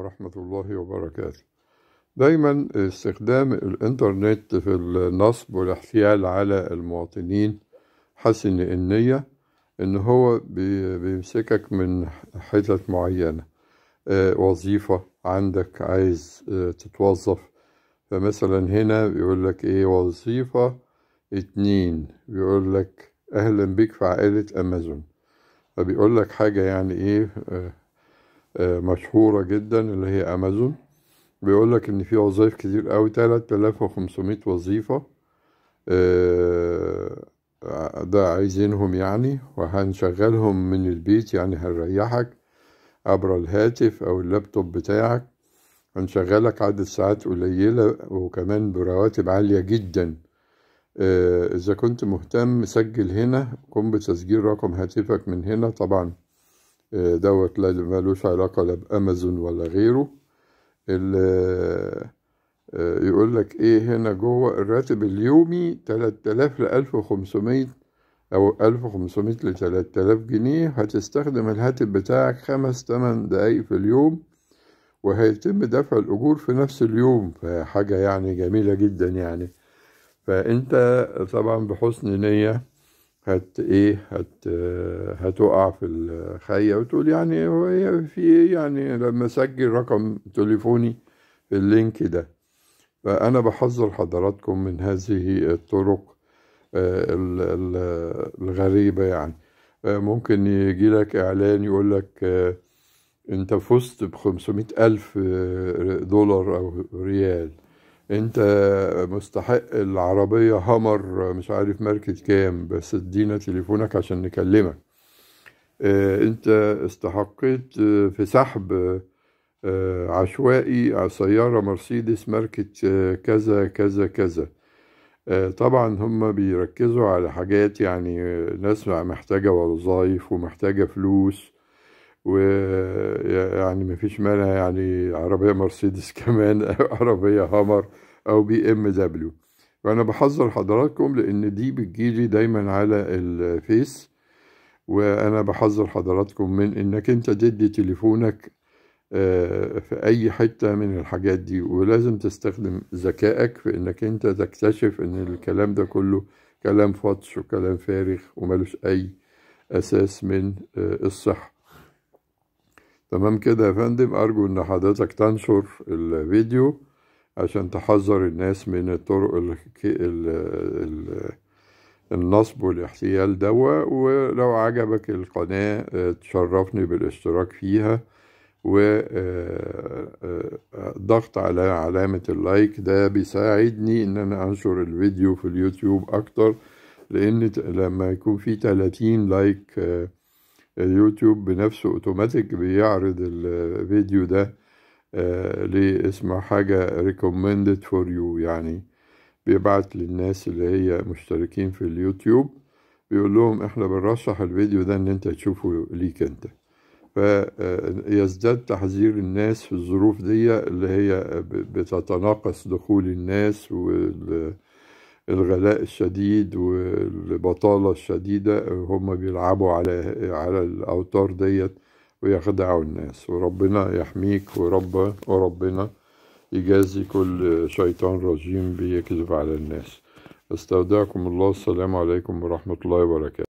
ورحمة الله وبركاته. دايما استخدام الإنترنت في النصب والاحتيال على المواطنين حسن النية إن هو بي- بيمسكك من حتت معينة. آه، وظيفة عندك عايز آه، تتوظف. فمثلا هنا بيقول لك إيه؟ وظيفة اتنين. بيقول لك أهلا بك في عائلة أمازون. فبيقول لك حاجة يعني آه، آه، مشهورة جدا اللي هي أمازون. بيقول لك إن في وظائف كتير قوي 3500 وظيفة. آه، ده عايزينهم يعني وهنشغلهم من البيت يعني هنريحك عبر الهاتف أو اللابتوب بتاعك. هنشغلك عدد ساعات قليلة وكمان برواتب عالية جدا. آه، إذا كنت مهتم سجل هنا قم بتسجيل رقم هاتفك من هنا. طبعا آه، دوت لا ملوش علاقة لا بأمازون ولا غيره. آه، يقول لك إيه هنا جوه؟ الراتب اليومي 3000 ل 1500 أو 1500 ل 3000 جنيه. هتستخدم الهاتف بتاعك خمس تمن دقايق في اليوم وهيتم دفع الأجور في نفس اليوم. فحاجة يعني جميلة جدا يعني. فأنت طبعا بحسن نية هت إيه هت هتقع في الخية. وتقول يعني هو إيه في إيه؟ يعني لما أسجل رقم تليفوني في اللينك ده. فأنا بحذر حضراتكم من هذه الطرق آه، ال- ال- الغريبة يعني. آه، ممكن يجي لك إعلان يقول لك آه، أنت فزت ألف آه، دولار أو ريال. أنت مستحق العربية هامر مش عارف ماركة كام بس ادينا تليفونك عشان نكلمك. آه، أنت استحقيت في سحب آه، عشوائي على سيارة مرسيدس ماركة آه، كذا كذا كذا. طبعا هم بيركزوا على حاجات يعني ناس محتاجة وظائف ومحتاجة فلوس. ويعني مفيش مانع يعني عربية مرسيدس كمان أو عربية هامر أو BMW. فأنا بحذر حضراتكم لأن دي بتجيلي دايما على الفيس. وأنا بحذر حضراتكم من إنك أنت تدي تليفونك آه، في أي حتة من الحاجات دي. ولازم تستخدم ذكائك في إنك أنت تكتشف إن الكلام ده كله كلام فطش وكلام فارغ وملوش أي أساس من آه، الصحة. تمام كده يا فندم؟ أرجو إن حضرتك تنشر الفيديو عشان تحذر الناس من الطرق ال ال ال النصب والاحتيال دول ولو عجبك القناة آه، تشرفني بالاشتراك فيها والضغط على علامة ال like ده بيساعدني إن أنا أنشر الفيديو في اليوتيوب أكتر لأن لما يكون في 30 like آه، اليوتيوب بنفسه أوتوماتيك بيعرض الفيديو ده آه، ليه اسمه حاجة recommended for you يعني. بيبعت للناس اللي هي مشتركين في اليوتيوب بيقول لهم إحنا بنرشح الفيديو ده إن أنت تشوفه ليك أنت. فيزداد تحذير الناس في الظروف دي اللي هي بتتناقص دخول الناس والغلاء الشديد والبطالة الشديدة هم بيلعبوا على على الأوتار ديت ويخدعوا الناس. وربنا يحميك ورب وربنا يجازي كل شيطان رجيم بيكذب على الناس. استودعكم الله. السلام عليكم ورحمة الله وبركاته.